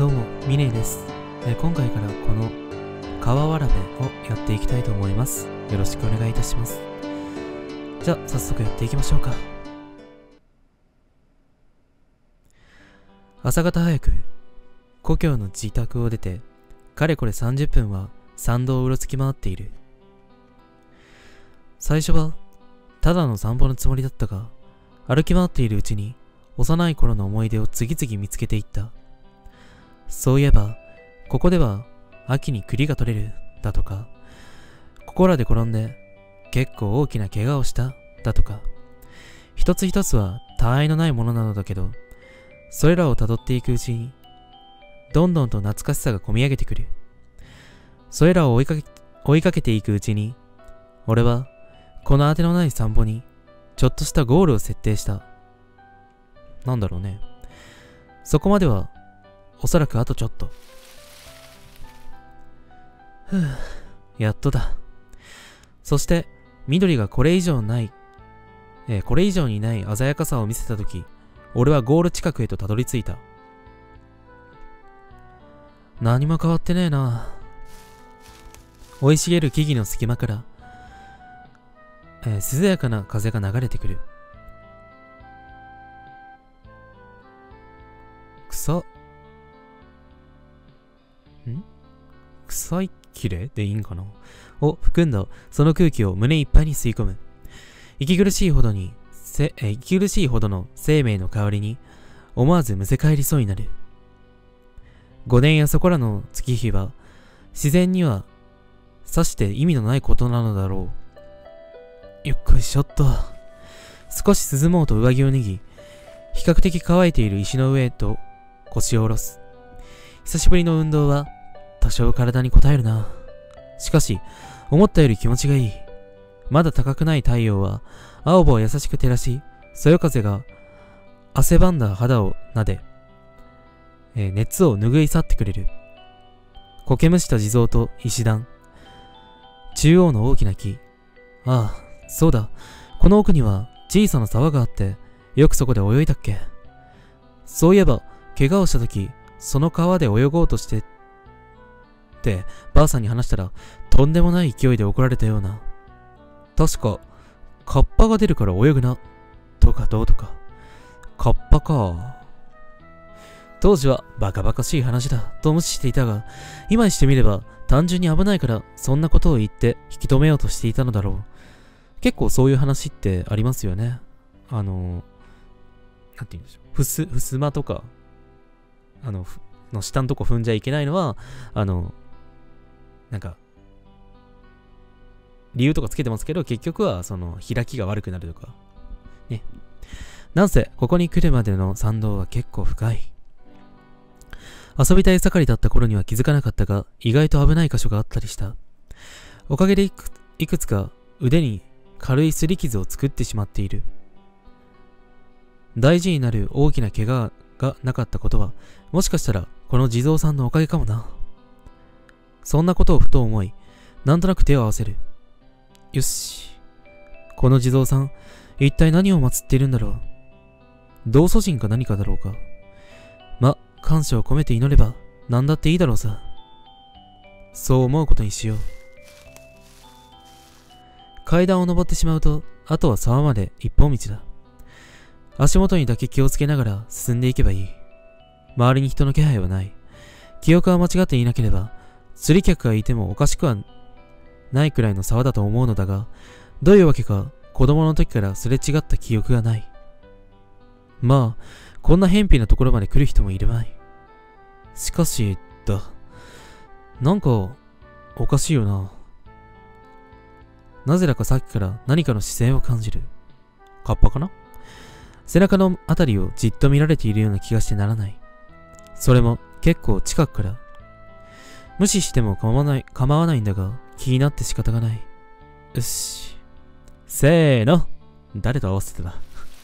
どうも、ミネです。え今回からこの川わらべをやっていきたいと思います。よろしくお願いいたします。じゃあ、早速やっていきましょうか。朝方早く、故郷の自宅を出て、かれこれ30分は参道をうろつき回っている。最初は、ただの散歩のつもりだったが、歩き回っているうちに、幼い頃の思い出を次々見つけていった。そういえば、ここでは秋に栗が取れるだとか、ここらで転んで結構大きな怪我をしただとか、一つ一つは他愛のないものなのだけど、それらを辿っていくうちに、どんどんと懐かしさがこみ上げてくる。それらを追いかけ、追いかけていくうちに、俺はこの当てのない散歩にちょっとしたゴールを設定した。なんだろうね。そこまではおそらくあとちょっと。ふぅ、やっとだ。そして、緑がこれ以上ない、えーこれ以上にない鮮やかさを見せたとき、俺はゴール近くへとたどり着いた。何も変わってねえな。生い茂る木々の隙間から、えー涼やかな風が流れてくる。草、臭いきれでいいんかな？を含んだその空気を胸いっぱいに吸い込む。息苦しいほどに、せ、え息苦しいほどの生命の香りに思わずむせ返りそうになる。五年やそこらの月日は自然にはさして意味のないことなのだろう。よっこいしょっと。少し涼もうと上着を脱ぎ、比較的乾いている石の上へと腰を下ろす。久しぶりの運動は多少体に応えるな。しかし、思ったより気持ちがいい。まだ高くない太陽は青葉を優しく照らし、そよ風が汗ばんだ肌を撫で、えー熱を拭い去ってくれる。苔むした地蔵と石段。中央の大きな木。ああ、そうだ。この奥には小さな沢があって、よくそこで泳いだっけ。そういえば、怪我をした時、その川で泳ごうとして、って、ばあさんに話したら、とんでもない勢いで怒られたような。確か、カッパが出るから泳ぐな。とかどうとか。カッパか。当時はバカバカしい話だと無視していたが、今にしてみれば単純に危ないからそんなことを言って引き止めようとしていたのだろう。結構そういう話ってありますよね。あの、なんて言うんでしょう。ふす、ふすまとか、あの、ふの下のとこ踏んじゃいけないのは、あの、なんか、理由とかつけてますけど、結局はその開きが悪くなるとか。ね。なんせ、ここに来るまでの参道は結構深い。遊びたい盛りだった頃には気づかなかったが、意外と危ない箇所があったりした。おかげでいくいくつか腕に軽い擦り傷を作ってしまっている。大事になる大きな怪我がなかったことは、もしかしたらこの地蔵さんのおかげかもな。そんなことをふと思い、なんとなく手を合わせる。よし。この地蔵さん、一体何を祀っているんだろう。道祖神か何かだろうか。ま、感謝を込めて祈れば、何だっていいだろうさ。そう思うことにしよう。階段を登ってしまうと、あとは沢まで一本道だ。足元にだけ気をつけながら進んでいけばいい。周りに人の気配はない。記憶は間違っていなければ、釣り客がいてもおかしくはないくらいの沢だと思うのだが、どういうわけか子供の時からすれ違った記憶がない。まあ、こんな偏僻なところまで来る人もいるまい。しかし、だ。なんか、おかしいよな。なぜだかさっきから何かの視線を感じる。カッパかな？背中のあたりをじっと見られているような気がしてならない。それも結構近くから。無視しても構わない、構わないんだが、気になって仕方がない。よし。せーの。誰と合わせてた？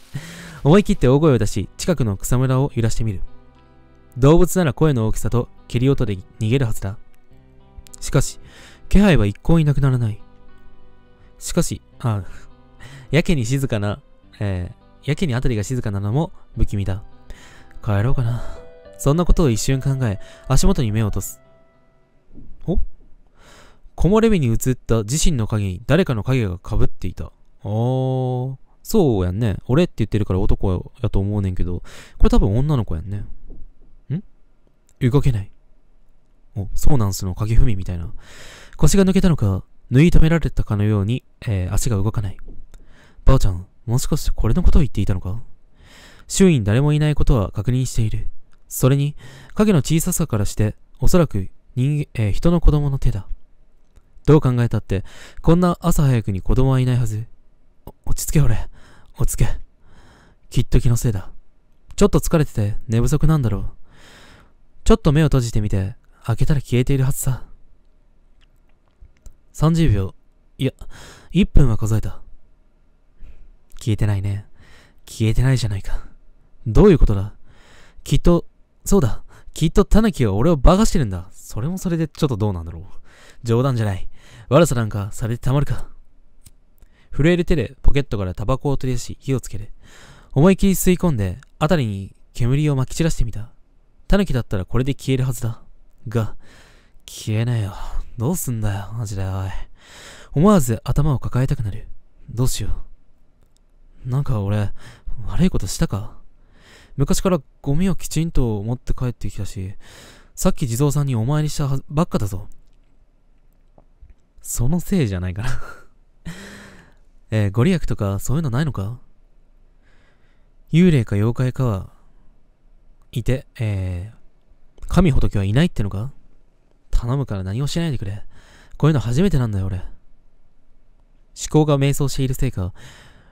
思い切って大声を出し、近くの草むらを揺らしてみる。動物なら声の大きさと蹴り音で逃げるはずだ。しかし、気配は一向になくならない。しかし、あ、やけに静かな、えー、やけにあたりが静かなのも不気味だ。帰ろうかな。そんなことを一瞬考え、足元に目を落とす。お木漏れ日に映った自身の影に誰かの影が被っていた。あー、そうやんね。俺って言ってるから男やと思うねんけど、これ多分女の子やんね。ん？動けない。お、そうなんすの影踏みみたいな。腰が抜けたのか、縫い止められたかのように、えー、足が動かない。ばあちゃん、もしかしてこれのことを言っていたのか？周囲に誰もいないことは確認している。それに、影の小ささからして、おそらく人、えー、人の子供の手だ。どう考えたって、こんな朝早くに子供はいないはず。落ち着け俺。落ち着け。きっと気のせいだ。ちょっと疲れてて寝不足なんだろう。ちょっと目を閉じてみて、開けたら消えているはずさ。30秒。いや、1分は数えた。消えてないね。消えてないじゃないか。どういうことだ？きっと、そうだ。きっとタヌキは俺をバカしてるんだ。それもそれでちょっとどうなんだろう。冗談じゃない。悪さなんかされてたまるか。震える手でポケットからタバコを取り出し火をつける。思いっきり吸い込んで、あたりに煙を撒き散らしてみた。タヌキだったらこれで消えるはずだ。が、消えねえよ。どうすんだよ、マジでおい。思わず頭を抱えたくなる。どうしよう。なんか俺、悪いことしたか昔からゴミをきちんと持って帰ってきたし、さっき地蔵さんにお参りしたばっかだぞ。そのせいじゃないかな えー、ご利益とかそういうのないのか？幽霊か妖怪かはいて、えー、神仏はいないってのか？頼むから何もしないでくれ。こういうの初めてなんだよ、俺。思考が迷走しているせいか、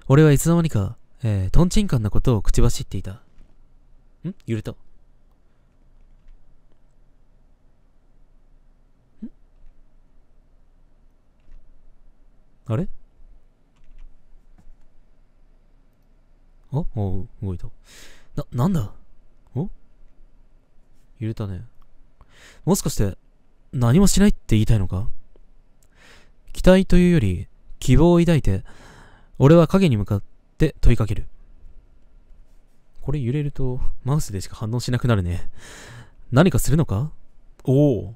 俺はいつの間にか、えー、トンチンカンなことを口走っていた。ん？揺れた。あれ？あ？お動いた。な、なんだ？お？揺れたね。もしかして、何もしないって言いたいのか？期待というより、希望を抱いて、俺は影に向かって問いかける。これ揺れると、マウスでしか反応しなくなるね。何かするのか？おお。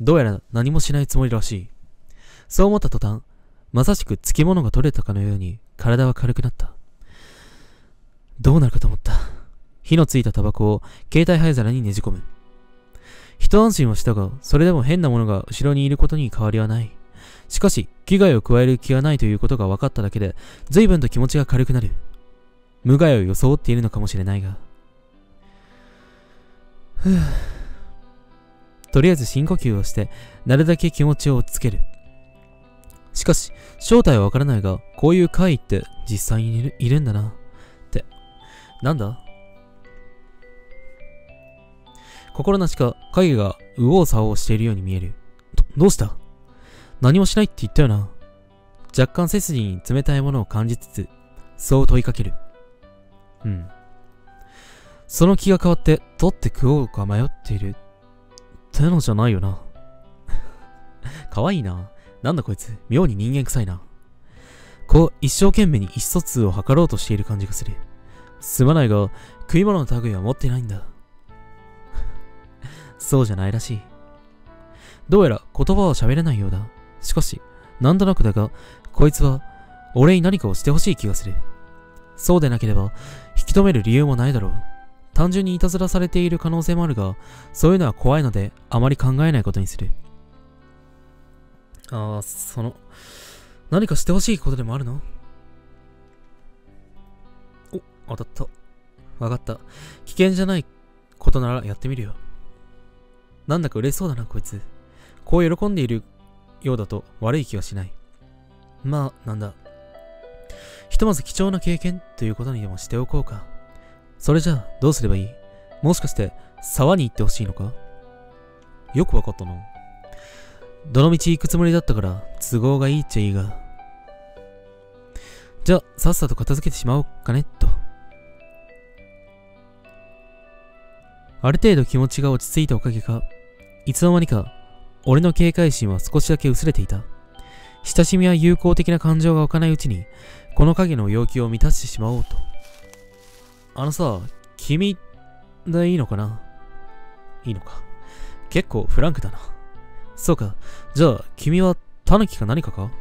どうやら何もしないつもりらしい。そう思った途端、まさしく付き物が取れたかのように体は軽くなった。どうなるかと思った。火のついたタバコを携帯灰皿にねじ込む。一安心はしたが、それでも変なものが後ろにいることに変わりはない。しかし、危害を加える気がないということが分かっただけで、随分と気持ちが軽くなる。無害を装っているのかもしれないが。ふぅ。とりあえず深呼吸をして、なるだけ気持ちを落ち着ける。しかし、正体はわからないが、こういう怪異って実際にいるいるんだな。って。なんだ？心なしか影が右往左往しているように見える。ど、どうした？何もしないって言ったよな。若干背筋に冷たいものを感じつつ、そう問いかける。うん。その気が変わって、取って食おうか迷っている。ってのじゃないよな。かわいいな。なんだこいつ、妙に人間臭いな。こう、一生懸命に意思疎通を図ろうとしている感じがする。すまないが、食い物の類は持ってないんだ。そうじゃないらしい。どうやら言葉は喋れないようだ。しかし、なんとなくだが、こいつは、俺に何かをしてほしい気がする。そうでなければ、引き止める理由もないだろう。単純にいたずらされている可能性もあるが、そういうのは怖いので、あまり考えないことにする。ああ、その、何かしてほしいことでもあるの？お、当たった。わかった。危険じゃないことならやってみるよ。なんだか嬉しそうだな、こいつ。こう喜んでいるようだと悪い気はしない。まあ、なんだ。ひとまず貴重な経験ということにでもしておこうか。それじゃあ、どうすればいい？もしかして、沢に行ってほしいのか？よくわかったな。どの道行くつもりだったから、都合がいいっちゃいいが。じゃあ、さっさと片付けてしまおうかね、と。ある程度気持ちが落ち着いたおかげか、いつの間にか、俺の警戒心は少しだけ薄れていた。親しみや友好的な感情が湧かないうちに、この影の要求を満たしてしまおうと。あのさ、君でいいのかな？いいのか。結構フランクだな。そうか。じゃあ、君はタヌキか何かか？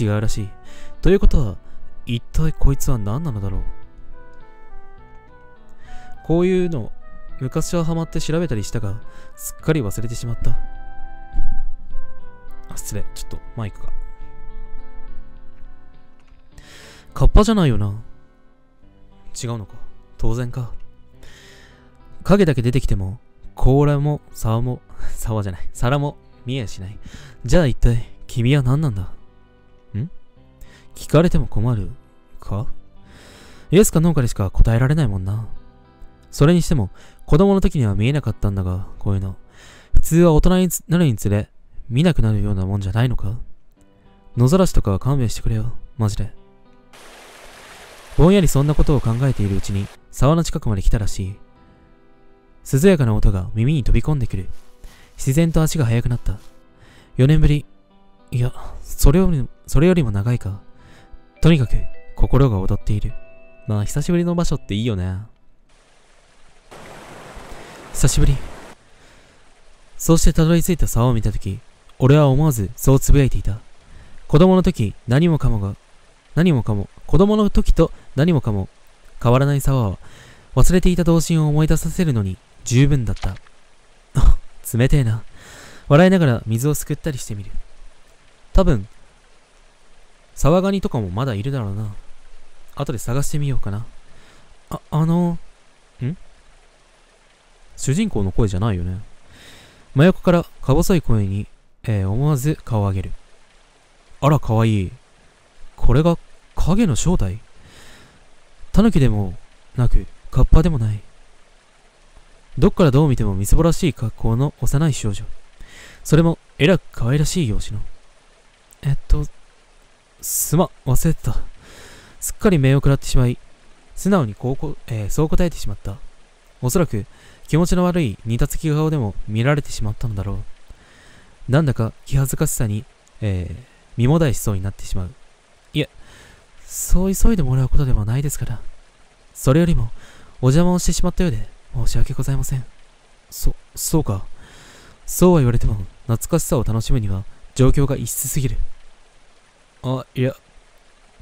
違うらしい。ということは、一体こいつは何なのだろう？こういうの、昔はハマって調べたりしたが、すっかり忘れてしまった。あ、失礼。ちょっとマイクが。カッパじゃないよな。違うのか。当然か。影だけ出てきても、甲羅も沢も、沢じゃない、皿も見えやしない。じゃあ一体、君は何なんだ？ん？聞かれても困る？か？イエスかノーかでしか答えられないもんな。それにしても、子供の時には見えなかったんだが、こういうの。普通は大人になるにつれ、見なくなるようなもんじゃないのか？野ざらしとかは勘弁してくれよ。マジで。ぼんやりそんなことを考えているうちに、沢の近くまで来たらしい。涼やかな音が耳に飛び込んでくる。自然と足が速くなった。4年ぶり。いや、それよりも、それよりも長いか。とにかく、心が踊っている。まあ、久しぶりの場所っていいよね。久しぶり。そうしてたどり着いた沢を見たとき、俺は思わずそうつぶやいていた。子供の時、何もかもが、何もかも、子供の時と何もかも変わらない沢は、忘れていた童心を思い出させるのに十分だった。あ、冷てえな。笑いながら水をすくったりしてみる。多分、沢ガニとかもまだいるだろうな。後で探してみようかな。あ、あの、ん？主人公の声じゃないよね。真横からか細い声に、えー、思わず顔を上げる。あら、かわいい。これが影の正体？狸でもなく、カッパでもない。どっからどう見てもみすぼらしい格好の幼い少女。それも、えらく可愛らしい容姿の。えっと、すま、忘れてた。すっかり目を食らってしまい、素直にこうこ、えー、そう答えてしまった。おそらく、気持ちの悪い似たつき顔でも見られてしまったのだろう。なんだか気恥ずかしさに、えー、身もだえしそうになってしまう。いえ、そう急いでもらうことでもないですから。それよりも、お邪魔をしてしまったようで、申し訳ございません。そ、そうか。そうは言われても、懐かしさを楽しむには、状況が異質すぎる。あ、いや。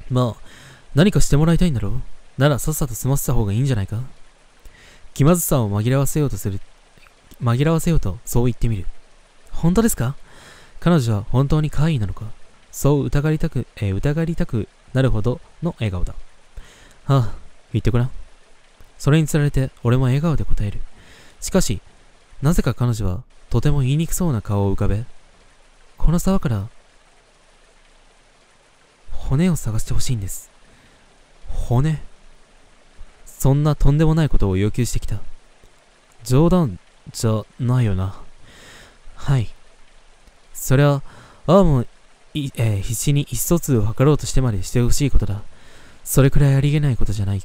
まあ、何かしてもらいたいんだろうならさっさと済ませた方がいいんじゃないか気まずさを紛らわせようとする、紛らわせようとそう言ってみる。本当ですか？彼女は本当に可愛いなのか？そう疑いたく、えー、疑いたくなるほどの笑顔だ。はあ、言ってごらん。それにつられて俺も笑顔で答える。しかし、なぜか彼女はとても言いにくそうな顔を浮かべ、この沢から骨を探してほしいんです。骨そんなとんでもないことを要求してきた。冗談じゃないよな。はい。そりゃ、ああもい、えー、必死に意思疎通を図ろうとしてまでしてほしいことだ。それくらいありげないことじゃない。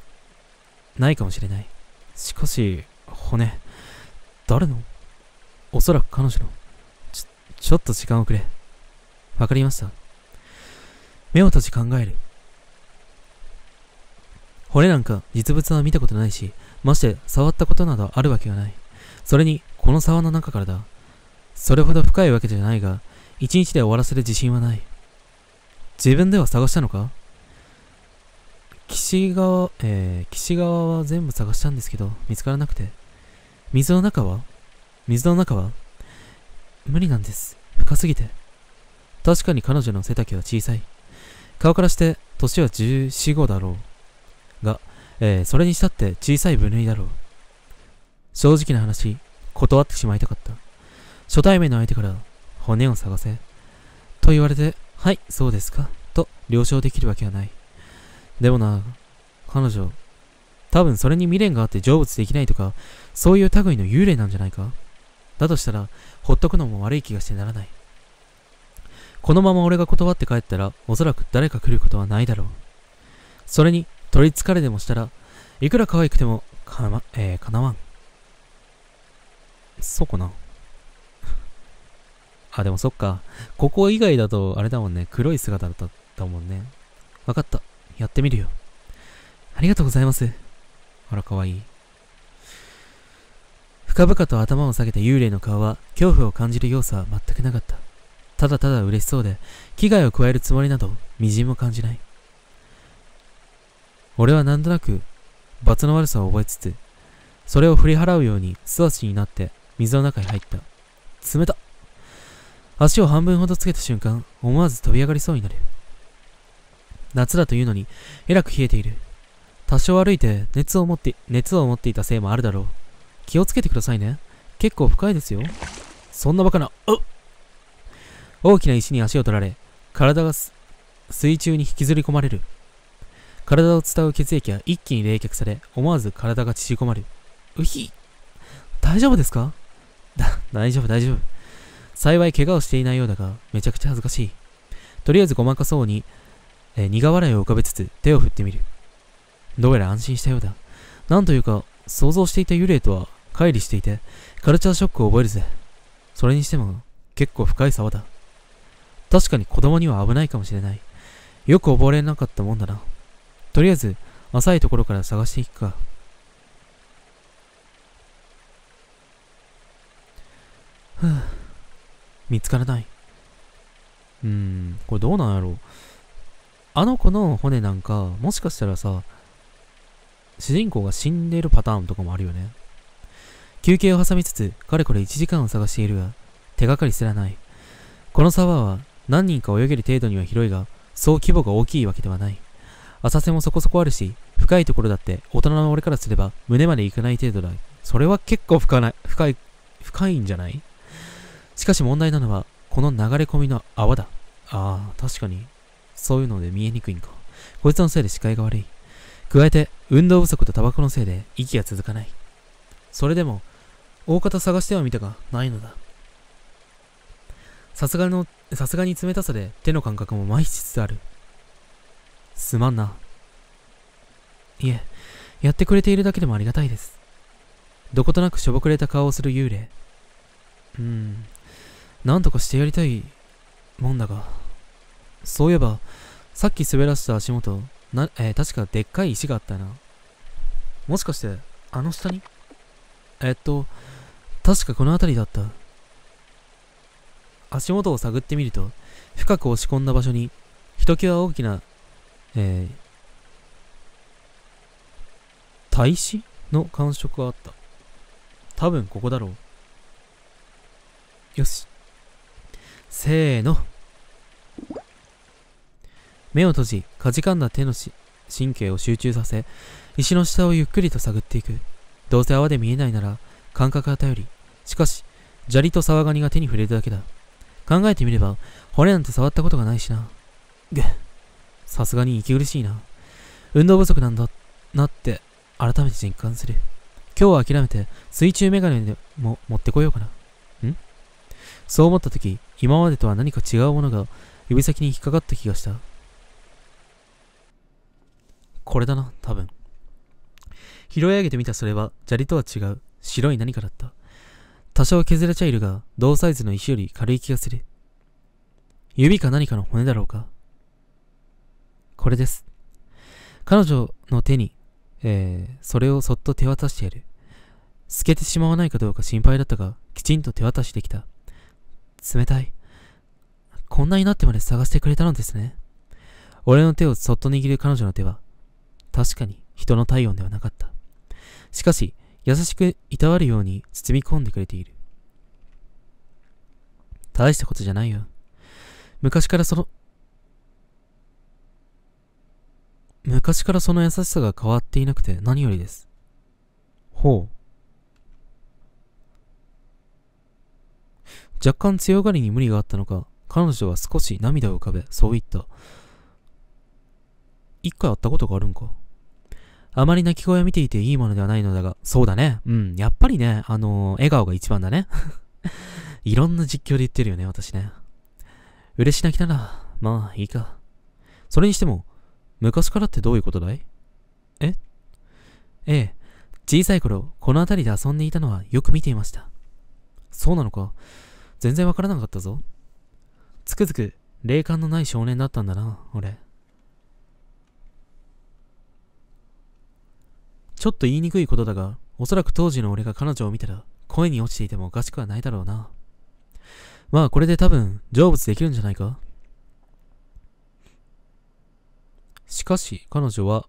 ないかもしれない。しかし、骨、誰の？おそらく彼女の。ちょ、ちょっと時間をくれ。わかりました。目を閉じ考える。骨なんか実物は見たことないし、まして触ったことなどあるわけがない。それに、この沢の中からだ。それほど深いわけじゃないが、一日で終わらせる自信はない。自分では探したのか？岸側、えー、岸側は全部探したんですけど、見つからなくて。水の中は？水の中は？無理なんです。深すぎて。確かに彼女の背丈は小さい。顔からして、年は14、5だろう。が、えー、それにしたって小さい分類だろう。正直な話、断ってしまいたかった。初対面の相手から、骨を探せ。と言われて、はい、そうですか。と、了承できるわけはない。でもな、彼女、多分それに未練があって成仏できないとか、そういう類の幽霊なんじゃないか？だとしたら、ほっとくのも悪い気がしてならない。このまま俺が断って帰ったら、おそらく誰か来ることはないだろう。それに、取りつかれでもしたら、いくら可愛くても、かま、えー、かなわん。そうかな。あ、でもそっか。ここ以外だと、あれだもんね。黒い姿だったもんね。わかった。やってみるよ。ありがとうございます。あら、かわいい。深々と頭を下げた幽霊の顔は恐怖を感じる要素は全くなかった。ただただ嬉しそうで、危害を加えるつもりなど、みじんも感じない。俺はなんとなく、罰の悪さを覚えつつ、それを振り払うように素足になって水の中に入った。冷た足を半分ほどつけた瞬間、思わず飛び上がりそうになる。夏だというのに、えらく冷えている。多少歩いて熱を持って、熱を持っていたせいもあるだろう。気をつけてくださいね。結構深いですよ。そんなバカな、う大きな石に足を取られ、体が水中に引きずり込まれる。体を伝う血液は一気に冷却され、思わず体が縮こまる。うひ大丈夫ですか？だ、大丈夫大丈夫。幸い怪我をしていないようだが、めちゃくちゃ恥ずかしい。とりあえずごまかそうに、えー、苦笑いを浮かべつつ手を振ってみる。どうやら安心したようだ。なんというか、想像していた幽霊とは乖離していて、カルチャーショックを覚えるぜ。それにしても、結構深い沢だ。確かに子供には危ないかもしれない。よく溺れなかったもんだな。とりあえず、浅いところから探していくか。ふぅ。見つからない。うーん、これどうなんやろう。あの子の骨なんか、もしかしたらさ、主人公が死んでるパターンとかもあるよね。休憩を挟みつつ、かれこれ1時間を探しているが、手がかりすらない。この沢は何人か泳げる程度には広いが、そう規模が大きいわけではない。浅瀬もそこそこあるし、深いところだって大人の俺からすれば胸まで行かない程度だ。それは結構深ない、深い、深いんじゃない？しかし問題なのは、この流れ込みの泡だ。ああ、確かに。そういうので見えにくいんか。こいつのせいで視界が悪い。加えて、運動不足とタバコのせいで息が続かない。それでも、大方探してはみたが、ないのだ。さすがの、さすがに冷たさで手の感覚も麻痺しつつある。すまんな。いえ、やってくれているだけでもありがたいです。どことなくしょぼくれた顔をする幽霊。うん、なんとかしてやりたいもんだが。そういえば、さっき滑らせた足元、な、えー、確かでっかい石があったな。もしかして、あの下に？えっと、確かこの辺りだった。足元を探ってみると、深く押し込んだ場所に、ひときわ大きな、えー、大使の感触があった。多分ここだろう。よし。せーの。目を閉じ、かじかんだ手の神経を集中させ、石の下をゆっくりと探っていく。どうせ泡で見えないなら、感覚が頼り。しかし、砂利と沢ガニが手に触れるだけだ。考えてみれば、骨なんて触ったことがないしな。ぐっさすがに息苦しいな。運動不足なんだ、なって、改めて実感する。今日は諦めて、水中メガネでも持ってこようかな。ん？そう思った時、今までとは何か違うものが指先に引っかかった気がした。これだな、多分。拾い上げてみたそれは、砂利とは違う、白い何かだった。多少削れちゃいるが、同サイズの石より軽い気がする。指か何かの骨だろうか。これです。彼女の手に、えー、それをそっと手渡してやる。透けてしまわないかどうか心配だったが、きちんと手渡しできた。冷たい。こんなになってまで探してくれたのですね。俺の手をそっと握る彼女の手は、確かに人の体温ではなかった。しかし、優しくいたわるように包み込んでくれている。大したことじゃないよ。昔からその、昔からその優しさが変わっていなくて何よりです。ほう。若干強がりに無理があったのか、彼女は少し涙を浮かべ、そう言った。一回会ったことがあるんかあまり泣き声を見ていていいものではないのだが、そうだね。うん。やっぱりね、あのー、笑顔が一番だね。いろんな実況で言ってるよね、私ね。嬉し泣きなら、まあいいか。それにしても、昔からってどういうことだい？え？ええ。小さい頃、この辺りで遊んでいたのはよく見ていました。そうなのか？全然わからなかったぞ。つくづく、霊感のない少年だったんだな、俺。ちょっと言いにくいことだが、おそらく当時の俺が彼女を見たら、声に落ちていてもおかしくはないだろうな。まあこれで多分成仏できるんじゃないか？しかし彼女は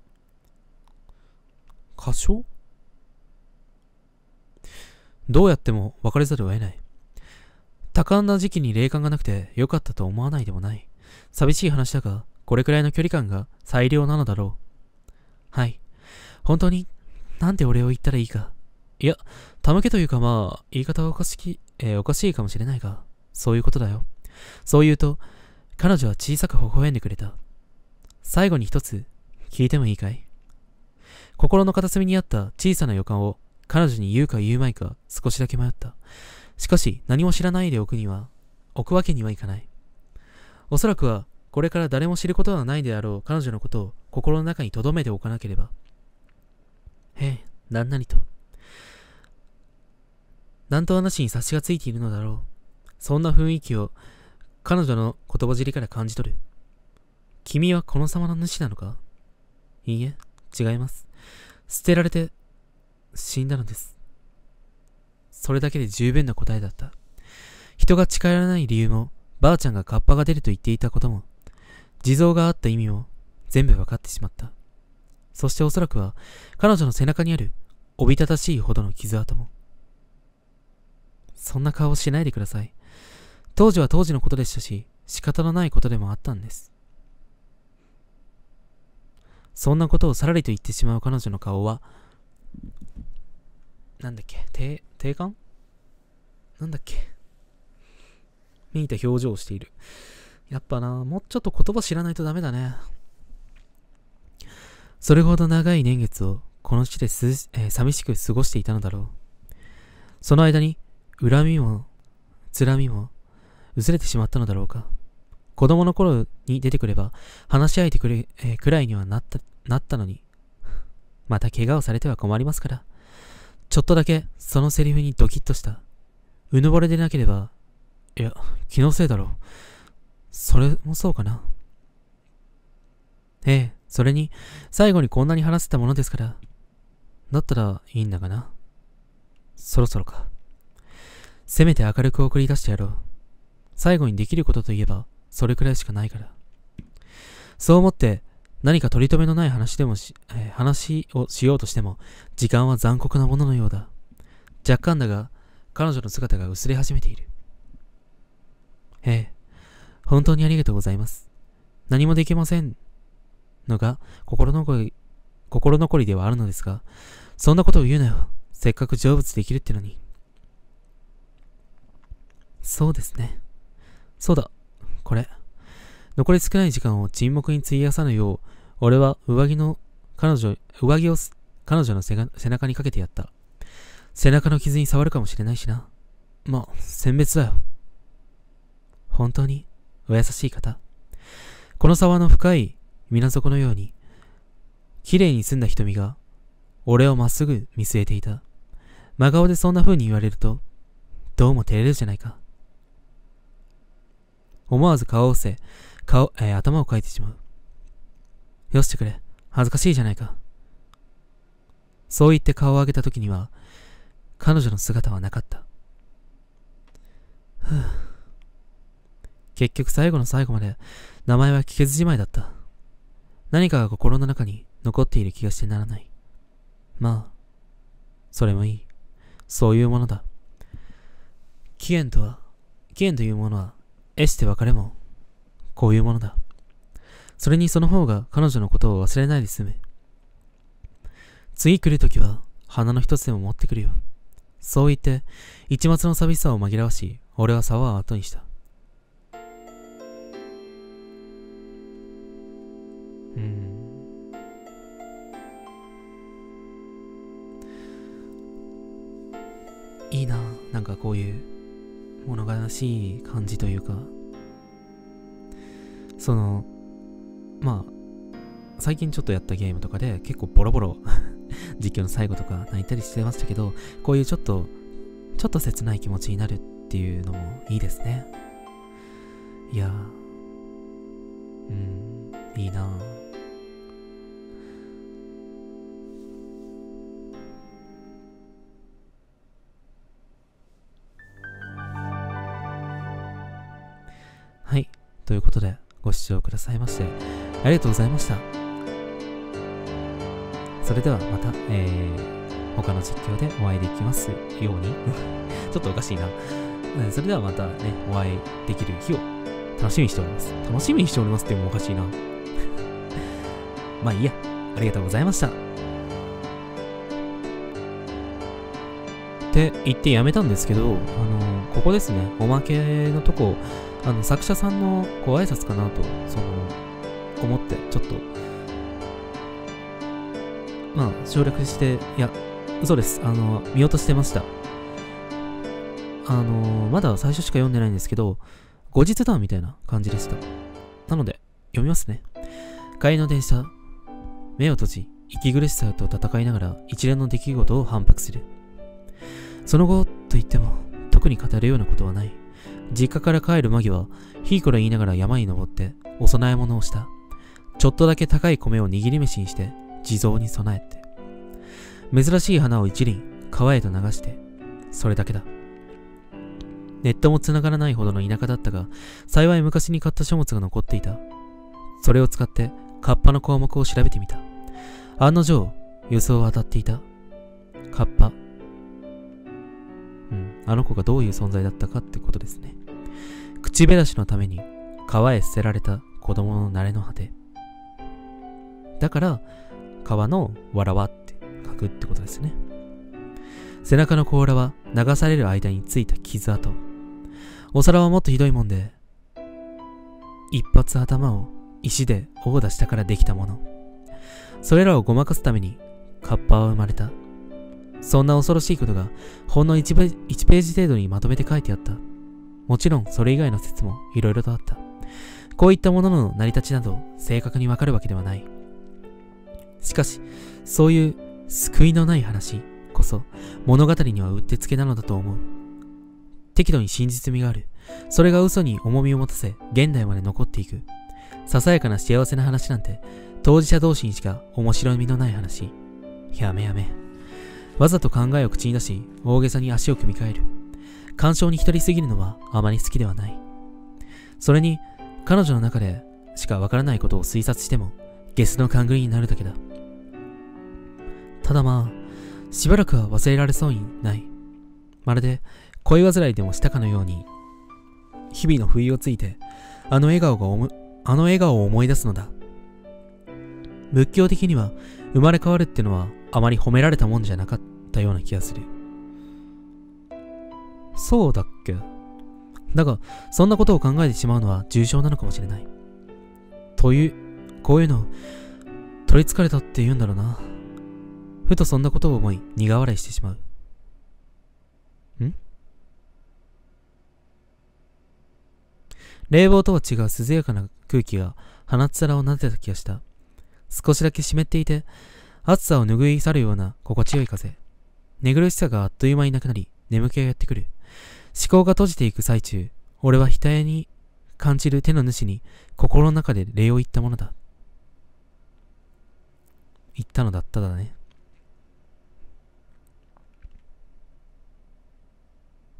歌唱どうやっても別れざるを得ない。多感な時期に霊感がなくて良かったと思わないでもない。寂しい話だが、これくらいの距離感が最良なのだろう。はい。本当に、なんて俺を言ったらいいか。いや、たむけというかまあ、言い方はおかしき、えー、おかしいかもしれないが、そういうことだよ。そう言うと、彼女は小さく微笑んでくれた。最後に一つ、聞いてもいいかい？心の片隅にあった小さな予感を彼女に言うか言うまいか少しだけ迷った。しかし何も知らないでおくには、置くわけにはいかない。おそらくはこれから誰も知ることはないであろう彼女のことを心の中に留めておかなければ。へえ、何なりと。なんと話に察しがついているのだろう。そんな雰囲気を彼女の言葉尻から感じ取る。君はこの様の主なのか？いいえ、違います。捨てられて死んだのです。それだけで十分な答えだった。人が近寄らない理由も、ばあちゃんがカッパが出ると言っていたことも、地蔵があった意味も全部分かってしまった。そしておそらくは彼女の背中にあるおびただしいほどの傷跡も。そんな顔をしないでください。当時は当時のことでしたし、仕方のないことでもあったんです。そんなことをさらりと言ってしまう彼女の顔は、なんだっけ、定、定感なんだっけ？めいた表情をしている。やっぱな、もうちょっと言葉知らないとダメだね。それほど長い年月をこの地で、えー、寂しく過ごしていたのだろう。その間に、恨みも、辛みも、薄れてしまったのだろうか。子供の頃に出てくれば、話し相手くれ、えー、くらいにはなった、なったのに。また怪我をされては困りますから。ちょっとだけ、そのセリフにドキッとした。うぬぼれでなければ、いや、気のせいだろう。それもそうかな。ええ、それに、最後にこんなに話せたものですから。だったらいいんだがな。そろそろか。せめて明るく送り出してやろう。最後にできることといえば、それくらいしかないから。そう思って、何か取り留めのない話でもし、えー、話をしようとしても、時間は残酷なもののようだ。若干だが、彼女の姿が薄れ始めている。ええ、本当にありがとうございます。何もできませんのが心残り、心残りではあるのですが、そんなことを言うなよ。せっかく成仏できるってのに。そうですね。そうだ、これ。残り少ない時間を沈黙に費やさぬよう、俺は上着の、彼女、上着を彼女の背中にかけてやった。背中の傷に触るかもしれないしな。まあ、選別だよ。本当に、お優しい方。この沢の深い水底のように、綺麗に澄んだ瞳が、俺をまっすぐ見据えていた。真顔でそんな風に言われると、どうも照れるじゃないか。思わず顔を伏せ、顔、えー、頭をかいてしまう。よしてくれ。恥ずかしいじゃないか。そう言って顔を上げた時には、彼女の姿はなかった。結局最後の最後まで名前は聞けずじまいだった。何かが心の中に残っている気がしてならない。まあ、それもいい。そういうものだ。期限とは、期限というものは、エして別れも、こういうものだ。それにその方が彼女のことを忘れないで済む。次来るときは、花の一つでも持ってくるよ。そう言って、一末の寂しさを紛らわし、俺は沢を後にした。うん。いいな、なんかこういう物悲しい感じというか、その、まあ、最近ちょっとやったゲームとかで結構ボロボロ 実況の最後とか泣いたりしてましたけど、こういうちょっと、ちょっと切ない気持ちになるっていうのもいいですね。いやうん、いいなということで、ご視聴くださいまして、ありがとうございました。それではまた、えー、他の実況でお会いできますように ちょっとおかしいな。それではまたね、お会いできる日を楽しみにしております。楽しみにしておりますっていうのもおかしいな。まあいいや。ありがとうございました。って言ってやめたんですけど、あの、ここですね、おまけのとこ、あの、作者さんのご挨拶かなと、その、思って、ちょっと、まあ、省略して、いや、嘘です。あの、見落としてました。あの、まだ最初しか読んでないんですけど、後日談みたいな感じでした。なので、読みますね。帰りの電車、目を閉じ、息苦しさと戦いながら一連の出来事を反復する。その後と言っても特に語るようなことはない。実家から帰る間際、ひいこら言いながら山に登ってお供え物をした。ちょっとだけ高い米を握り飯にして地蔵に備えて。珍しい花を一輪川へと流して、それだけだ。ネットも繋がらないほどの田舎だったが、幸い昔に買った書物が残っていた。それを使って、カッパの項目を調べてみた。案の定、予想は当たっていた。カッパ、あの子がどういう存在だったかってことですね。口減らしのために川へ捨てられた子供の慣れの果て。だから、川のわらわって書くってことですね。背中の甲羅は流される間についた傷跡。お皿はもっとひどいもんで、一発頭を石で殴打したからできたもの。それらをごまかすためにカッパは生まれた。そんな恐ろしいことがほんの 1, ペ1ページ程度にまとめて書いてあった。もちろんそれ以外の説も色々とあった。こういったものの成り立ちなど正確にわかるわけではない。しかし、そういう救いのない話こそ物語にはうってつけなのだと思う。適度に真実味がある。それが嘘に重みを持たせ、現代まで残っていく。ささやかな幸せな話なんて、当事者同士にしか面白みのない話。やめやめ。わざと考えを口に出し、大げさに足を組み替える。干渉に浸りすぎるのはあまり好きではない。それに、彼女の中でしかわからないことを推察しても、ゲスの勘繰りになるだけだ。ただまあ、しばらくは忘れられそうにない。まるで、恋煩いでもしたかのように、日々の不意をついて、あの笑顔がおあの笑顔を思い出すのだ。仏教的には、生まれ変わるってのはあまり褒められたもんじゃなかったような気がする。そうだっけ？だが、そんなことを考えてしまうのは重症なのかもしれない。という、こういうの、取り憑かれたって言うんだろうな。ふとそんなことを思い、苦笑いしてしまう。ん？冷房とは違う涼やかな空気が鼻つらをなでた気がした。少しだけ湿っていて、暑さを拭い去るような心地よい風。寝苦しさがあっという間になくなり、眠気がやってくる。思考が閉じていく最中、俺は額に感じる手の主に心の中で礼を言ったものだ。言ったのだっただね。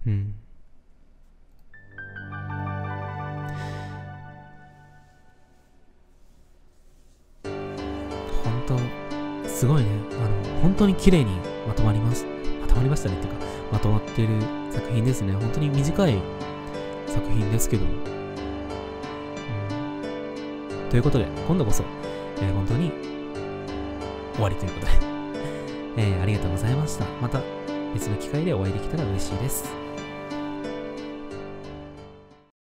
うん。本当すごいね、あの、本当に綺麗にまとまります。まとまりましたねっていうか、まとまってる作品ですね。本当に短い作品ですけど。うん、ということで、今度こそ、えー、本当に終わりということでえー、ありがとうございました。また別の機会でお会いできたら嬉しいです。